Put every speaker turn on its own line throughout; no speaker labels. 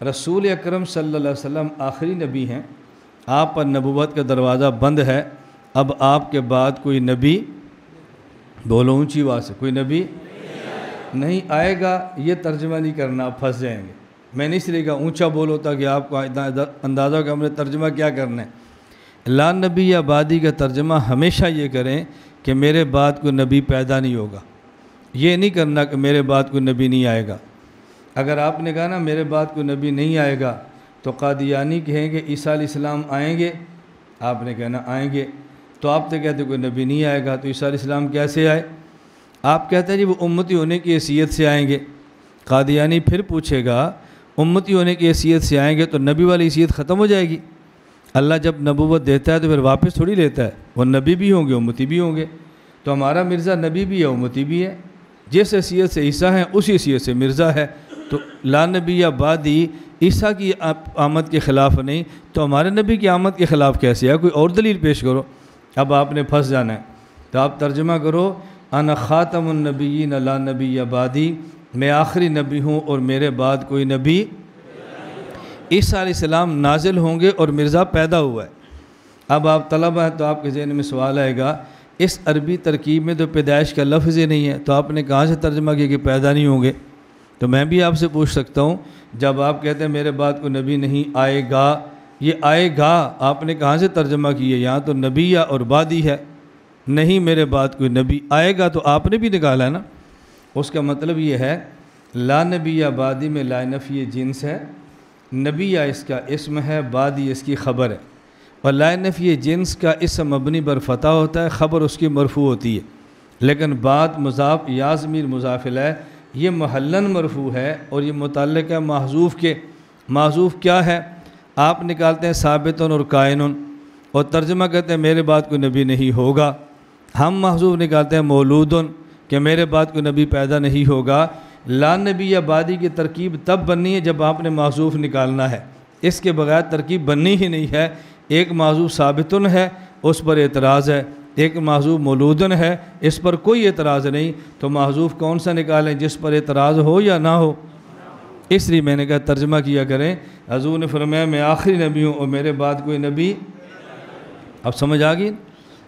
रसूल अकरम सल्लल्लाहु अलैहि वसल्लम आखिरी नबी हैं। आप पर नबूवत का दरवाज़ा बंद है। अब आपके बाद कोई नबी बोलो ऊँची आवाज़ से, कोई नबी नहीं आएगा। ये तर्जमा नहीं करना, आप फंस जाएँगे। मैंने इसलिए कहा, ऊँचा बोलो ताकि आपको अंदाज़ा कि हमने तर्जमा क्या करना है। ला नबी या का तर्जमा हमेशा ये करें कि मेरे बाद कोई नबी पैदा नहीं होगा। ये नहीं करना कि मेरे बाद कोई नबी नहीं आएगा। अगर आपने कहा ना, मेरे बाद कोई नबी नहीं आएगा तो कादियानी कहेंगे, ईसा इस्लाम आएँगे। आपने कहना आएँगे। तो आप तो कहते कोई नबी नहीं आएगा तो ईसा इस्लाम कैसे आए? आप कहते हैं जी, वो उम्मती होने की हैसियत से आएँगे। कादियानी फिर पूछेगा, उम्मती होने की हैसियत से आएँगे तो नबी वाली हैसियत ख़त्म हो जाएगी। अल्लाह जब नबूवत देता है तो फिर वापस थोड़ी लेता है। वो नबी भी होंगे, उम्मती भी होंगे। तो हमारा मिर्ज़ा नबी भी है, उम्मती भी है। जिस हैसियत से ईसा है, उसी हैसियत से मिर्ज़ा है। तो ला नबी या बादी, ईसा की आमद के ख़िलाफ़ नहीं तो हमारे नबी की आमद के ख़िलाफ़ कैसे है? कोई और दलील पेश करो। अब आपने फंस जाना है। तो आप तर्जमा करो, अन ख़ातमनबीन ला नबी आबादी मैं आखिरी नबी हूँ और मेरे बाद कोई नबी ईसीम नाजिल होंगे और मिर्ज़ा पैदा हुआ है। अब आप तलब हैं तो आपके जहन में सवाल आएगा, इस अरबी तरकीब में तो पैदाइश का लफ्ज़ ही नहीं है। तो आपने कहाँ से तर्जमा किया कि पैदा नहीं होंगे? तो मैं भी आपसे पूछ सकता हूँ, जब आप कहते हैं, मेरे बाद कोई नबी नहीं आएगा, ये आएगा, आपने कहाँ से तर्जमा किया यहाँ तो नबी या और बादी है। नहीं, मेरे बाद कोई नबी आएगा तो आपने भी निकाला है ना? उसका मतलब ये है, ला नबी या बादी में ला नफ़ी जिन्स है, नबी या इसका इसम है, बादी इसकी ख़बर है। और ला नफ़ी जिन्स का इसम मबनी पर फ़तः होता है, ख़बर उसकी मरफू होती है। लेकिन बाद मुजाफ याजमीर मुजाफिल है ये महलन मरफू है और ये मुतल है महजूफ़ के, महजूफ़ क्या है? आप निकालते हैं साबित और कायन और तर्जमा कहते हैं, मेरे बाद कोई नबी नहीं होगा। हम महजूफ़ निकालते हैं मौलूद कि मेरे बाद कोई नबी पैदा नहीं होगा। ला नबी या बादी की तरकीब तब बननी है जब आपने महजूफ निकालना है। इसके बगैर तरकीब बननी ही नहीं है। एक महजूब साबितन है, उस पर एतराज़ है। एक महजूब मौलूदन है, इस पर कोई एतराज़ नहीं तो महजूफ कौन सा निकालें, जिस पर एतराज़ हो या ना हो? इसलिए मैंने कहा, तर्जमा किया करें। हजू ने फरमाया, मैं आखिरी नबी हूँ और मेरे बाद कोई नबी अब समझ आ गई?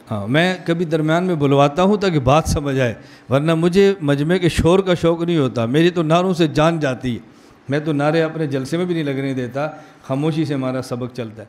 हाँ मैं कभी दरमियान में बुलवाता हूँ ताकि बात समझ आए, वरना मुझे मजमे के शोर का शौक़ नहीं होता। मेरी तो नारों से जान जाती। है मैं तो नारे अपने जलसे में भी नहीं लगने देता, खामोशी से हमारा सबक चलता है।